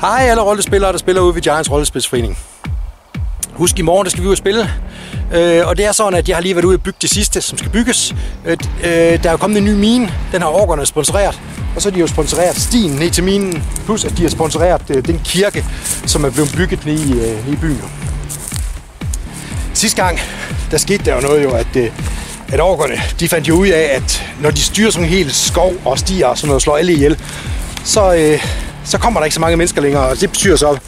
Hej alle rollespillere, der spiller ude ved Giants Rollespilsforening. Husk, i morgen der skal vi ud og spille. Øh, og det er sådan, at jeg har lige været ude og bygge det sidste, som skal bygges. Øh, der er jo kommet en ny mine. Den har orkerne sponsoreret. Og så har de jo sponsoreret stien ned til minen. Plus at de har sponsoreret øh, den kirke, som er blevet bygget nede i, øh, nede i byen. Sidste gang, der skete der jo noget jo, at, øh, at orkerne, de fandt jo ud af, at når de styrer sådan en hel skov og stier og sådan noget, og slår alle ihjel, så, øh, så kommer der ikke så mange mennesker længere, og det betyder så,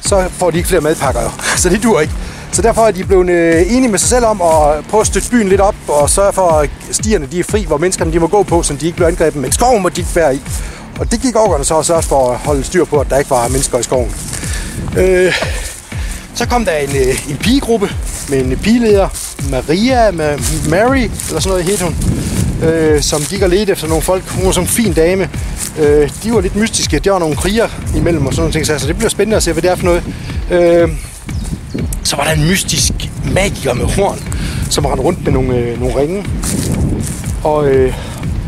så får de ikke flere madpakker. Jo. Så det dur ikke. Så derfor er de blevet øh, enige med sig selv om at prøve at støtte byen lidt op og sørge for, at stierne de er fri, hvor menneskerne de må gå på, så de ikke bliver angrebet, men skoven må de ikke være i. Og det gik orkerne så også for at holde styr på, at der ikke var mennesker i skoven. Øh, så kom der en, øh, en pigegruppe med en pigeleder, Maria, med Mary, eller sådan noget hed hun, øh, som gik og ledte efter nogle folk. Hun var sådan en fin dame. Øh, de var lidt mystiske. Der var nogle kriger imellem og sådan nogle ting. Så det bliver spændende at se, hvad det er for noget. Øh, så var der en mystisk magiker med horn, som rendte rundt med nogle, øh, nogle ringe. Og, øh,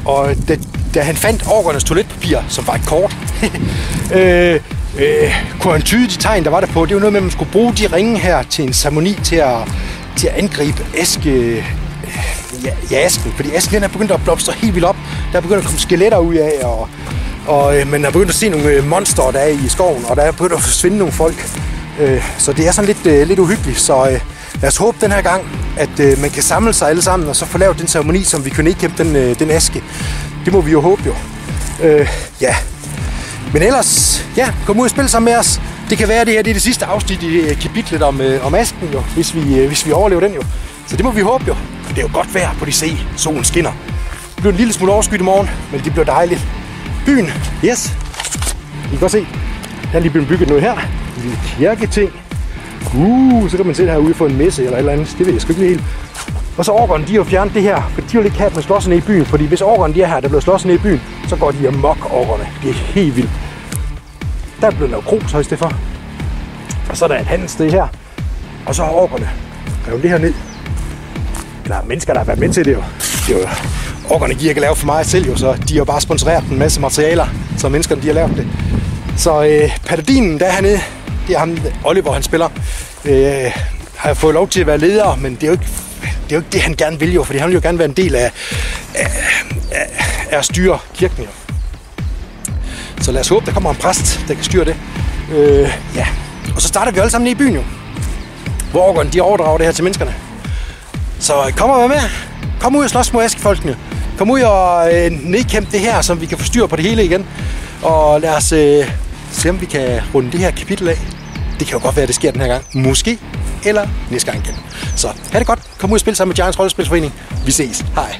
og da, da han fandt orkernes toiletpapir, som var et kort, øh, øh, kunne han tyde de tegn, der var der på. Det var noget med, at man skulle bruge de ringe her til en ceremoni til at, til at angribe æske, ja, ja, asken. Fordi asken den er begyndt at blomstre helt vildt op. Der er begyndt at komme skeletter ud af, og, og øh, man er begyndt at se nogle øh, monster, der er i skoven, og der er begyndt at forsvinde nogle folk. Øh, så det er sådan lidt, øh, lidt uhyggeligt. Så øh, lad os håbe den her gang, at øh, man kan samle sig alle sammen, og så få lavet den ceremoni, som vi kunne ikke kæmpe den, øh, den aske. Det må vi jo håbe jo. Øh, ja, men ellers, ja, kom ud og spil sammen med os. Det kan være, at det her det er det sidste afsnit i øh, kapitlet om, øh, om asken, jo, hvis, vi, øh, hvis vi overlever den jo. Så det må vi håbe jo. Det er jo godt vejr på de se. Solen skinner. Det bliver en lille smule overskyet i morgen, men det bliver dejligt. Byen, yes. I kan godt se, der er lige blevet bygget noget her. En lille kirketing. Uh, så kan man se herude for en messe eller et eller andet. Det ved jeg sgu ikke helt. Og så orkerne, de har jo fjernet det her, for de vil ikke have, at man slår sig ned i byen. Fordi hvis orkerne de er her, der bliver slået sig ned i byen, så går de amok orkerne. Det er helt vildt. Der er blevet lavet krus højst det for. Og så er der et handelssted her. Og så har orkerne revet det her ned. Eller mennesker, der har været med til det jo. Det er jo orkerne giver ikke lave for meget selv jo, så de har bare sponsoreret en masse materialer, så menneskerne de har lavet det. Så øh, Patadinen, der er hernede, det er ham, Oliver, han spiller. Øh, har jeg fået lov til at være leder, men det er jo ikke det er jo ikke det, han gerne vil jo, fordi han vil jo gerne være en del af, af, af, af at styre kirken jo. Så lad os håbe, der kommer en præst, der kan styre det. Øh, ja. Og så starter vi alle sammen i byen jo. Hvor de overdrager det her til menneskerne. Så øh, kom og vær med. Kom ud og slås mod folkene. Kom ud og øh, nedkæmpe det her, så vi kan få styr på det hele igen. Og lad os øh, se, om vi kan runde det her kapitel af. Det kan jo godt være, at det sker den her gang. Måske. Eller næste gang igen. Så ha' det godt. Kom ud og spil sammen med Giants Rollespilsforening. Vi ses. Hej.